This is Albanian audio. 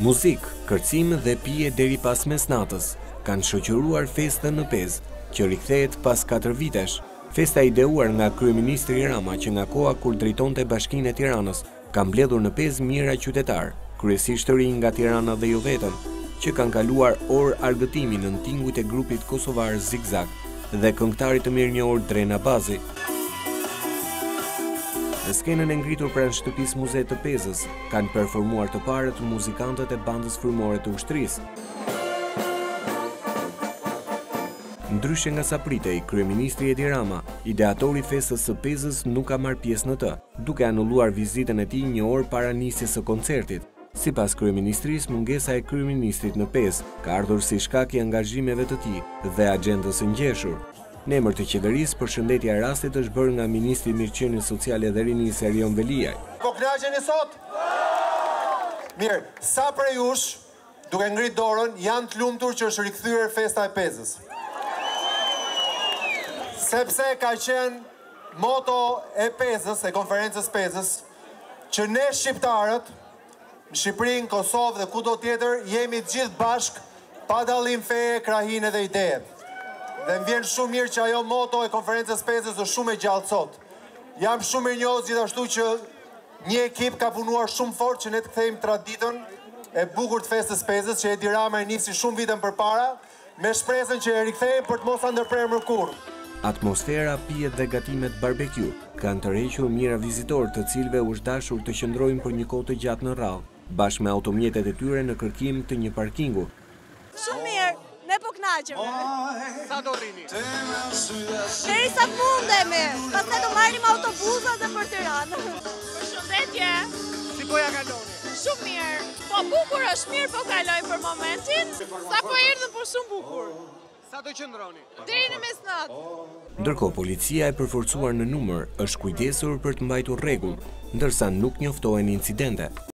Muzikë, kërcim dhe pije deri pas mesnatës kanë shoqëruar festën në Pezë, që rikthehet pas katër vitesh. Festa e ideuar nga kryeministri Rama që nga koha kur drejtonte Bashkinë e Tiranës ka mbledhur në Pezë mijëra qytetarë, kryesisht të rinj nga Tirana dhe jo vetëm, që kanë kaluar orë argëtimi nën tingujt e grupit kosovar Zigzag dhe këngëtarit të mirënjohur Dren Abazi. Në skenën e ngritur pranë Shtëpisë Muze të Pezës, kanë performuar të parët muzikantët e Bandës Frymore të Ushtrisë. Ndryshe nga sa pritej, kryeministri Edi Rama, ideatori i festës së Pezës nuk ka marrë pjesë në të, duke anulluar vizitën e tij një orë para nisjes së koncertit. Sipas kryeministrisë, mungesa e kryeministrit në Pezë ka ardhur si shkak i angazhimeve të tij dhe axhendës së ngjeshur. Në emër të qeverisë, përshëndetja e rastit është bërë nga ministri i Mirëqenies Sociale dhe Rinisë Erion Veliaj. Po kënaqeni sot? Mirë, sa prej jush, duke ngrit dorën, janë të lumtur që është rikthyer festa e Pezës? Sepse ka qenë moto e Pezës, e konferencës Pezës, që ne shqiptarët, Në Shqipëri, në Kosovë dhe kudo tjetër, jemi të gjithë bashkë, pa dallim feje, krahine dhe ideje. Dhe më vjen shumë mirë që ajo moto e Konferencës Pezës është shumë e gjallë sot. Jam shumë mirënjohës gjithashtu që një ekip ka punuar shumë fort që ne të kthejmë traditën e bukur të Festës Pezës, që Edi Rama e nisi shumë vite më përpara, Me shpresën që e rikthejmë për të mos ta ndërprerë më kurrë. Atmosfera, pijet dhe gatimet barbecue kanë tërhequr mijëra vizitorë të cilëve u është dashur të qëndrojnë për një kohë të gjatë në radhë, bashkë me automjetet e tyre në kërkim të një parkingu. Shumë mirë, ne po kënaqemi. Sa do rrini? Deri sa të mundemi, pastaj do marrim autobusat dhe për Tiranë. Përshëndetje. Si po ja kaloni? Shumë mirë. Po bukur është mirë po kaloj për momentin. Sapo erdhëm po shumë bukur. Sa do qëndroni? Deri në mesnatë. Ndërkohë policia e përforcuar në numër është kujdesur për të mbajtur rregull, ndërsa nuk njoftohen incidente.